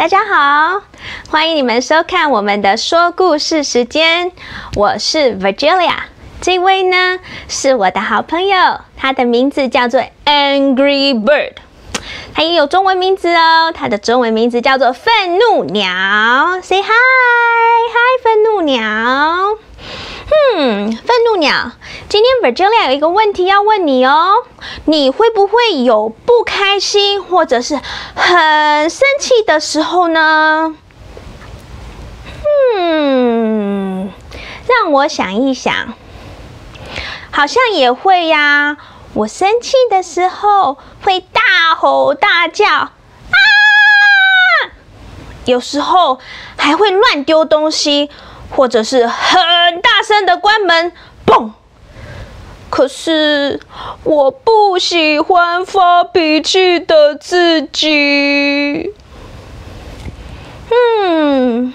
大家好，欢迎你们收看我们的说故事时间。我是 Virgilia，这位呢是我的好朋友，他的名字叫做 Angry Bird，他也有中文名字哦，他的中文名字叫做愤怒鸟。Say hi，hi，愤怒鸟。嗯，愤怒鸟，今天 Virgilia 有一个问题要问你哦，你会不会有不开心或者是很生气的时候呢？嗯，让我想一想，好像也会呀。我生气的时候会大吼大叫啊，有时候还会乱丢东西。或者是很大声的关门，嘣！可是我不喜欢发脾气的自己。嗯，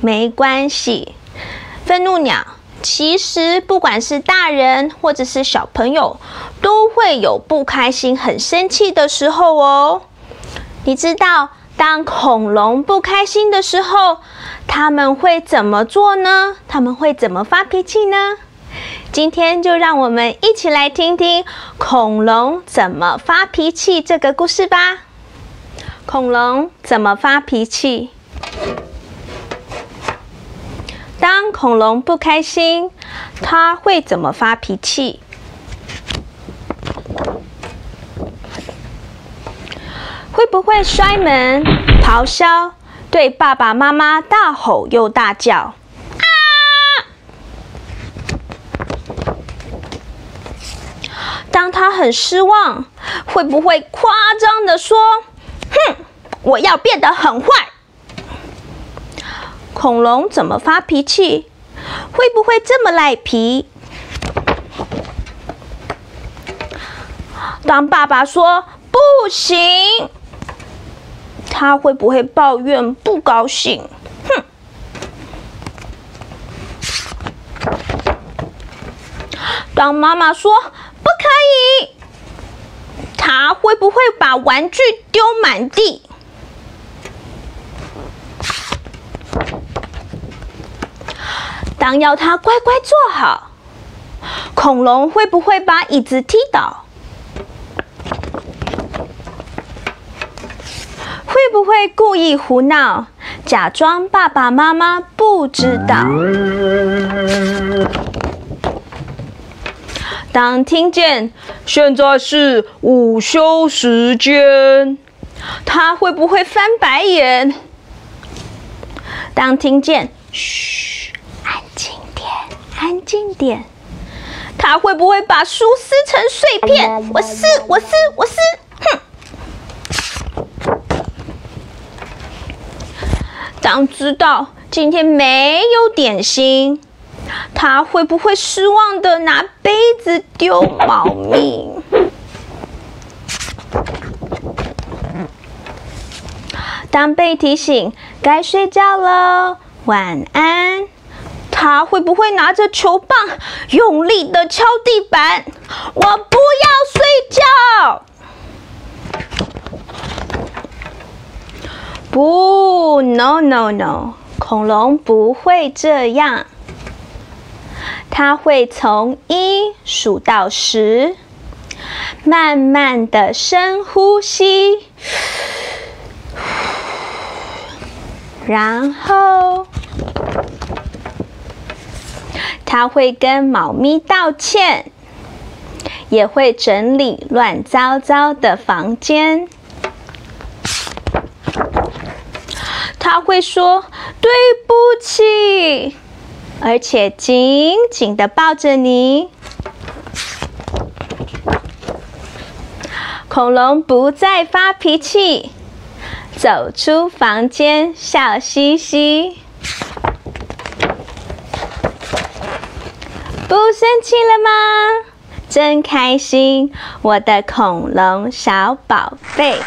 没关系，愤怒鸟。其实不管是大人或者是小朋友，都会有不开心、很生气的时候哦。你知道？当恐龙不开心的时候，他们会怎么做呢？他们会怎么发脾气呢？今天就让我们一起来听听恐龙怎么发脾气这个故事吧。恐龙怎么发脾气？当恐龙不开心，它会怎么发脾气？会不会摔门、咆哮，对爸爸妈妈大吼又大叫？啊！当他很失望，会不会夸张的说：“哼，我要变得很坏。”恐龙怎么发脾气？会不会这么赖皮？当爸爸说“不行”。他会不会抱怨不高兴？哼！当妈妈说不可以，他会不会把玩具丢满地？当要他乖乖坐好，恐龙会不会把椅子踢倒？不会故意胡闹，假装爸爸妈妈不知道？当听见现在是午休时间，他会不会翻白眼？当听见嘘，安静点，安静点，他会不会把书撕成碎片？我撕，我撕，我撕。想知道今天没有点心，他会不会失望的拿杯子丢猫咪？当被提醒该睡觉了，晚安，他会不会拿着球棒用力的敲地板？我不要睡觉。不，no no no，恐龙不会这样。它会从一数到十，慢慢的深呼吸，然后它会跟猫咪道歉，也会整理乱糟糟的房间。他会说对不起，而且紧紧的抱着你。恐龙不再发脾气，走出房间，笑嘻嘻。不生气了吗？真开心，我的恐龙小宝贝。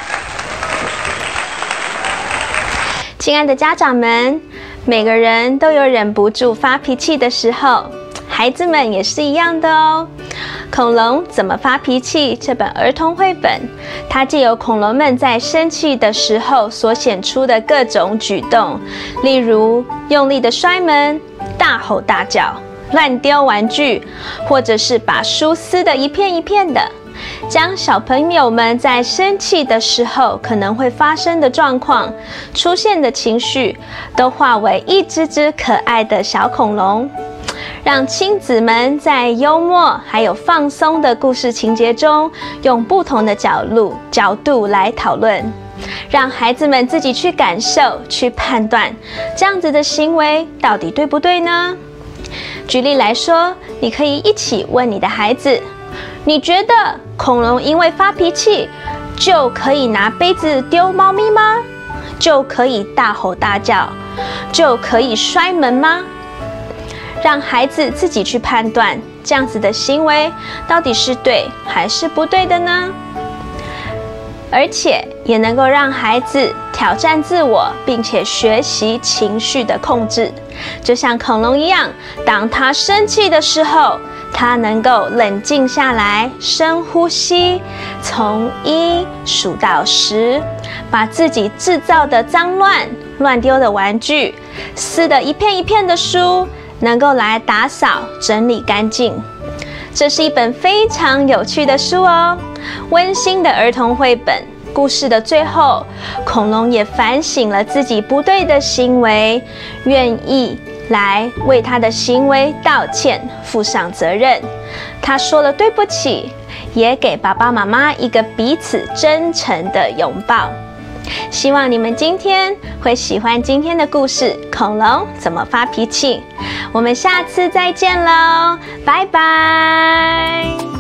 亲爱的家长们，每个人都有忍不住发脾气的时候，孩子们也是一样的哦。恐龙怎么发脾气？这本儿童绘本，它借由恐龙们在生气的时候所显出的各种举动，例如用力的摔门、大吼大叫、乱丢玩具，或者是把书撕的一片一片的，将小朋友们在生气的时候可能会发生的状况、出现的情绪，都化为一只只可爱的小恐龙。让亲子们在幽默还有放松的故事情节中，用不同的角度角度来讨论，让孩子们自己去感受、去判断，这样子的行为到底对不对呢？举例来说，你可以一起问你的孩子：你觉得恐龙因为发脾气就可以拿杯子丢猫咪吗？就可以大吼大叫，就可以摔门吗？让孩子自己去判断，这样子的行为到底是对还是不对的呢？而且也能够让孩子挑战自我，并且学习情绪的控制，就像恐龙一样，当他生气的时候，他能够冷静下来，深呼吸，从一数到十，把自己制造的脏乱、乱丢的玩具、撕的一片一片的书。能够来打扫整理干净，这是一本非常有趣的书哦，温馨的儿童绘本。故事的最后，恐龙也反省了自己不对的行为，愿意来为他的行为道歉，负上责任。他说了对不起，也给爸爸妈妈一个彼此真诚的拥抱。希望你们今天会喜欢今天的故事《恐龙怎么发脾气》。我们下次再见喽，拜拜。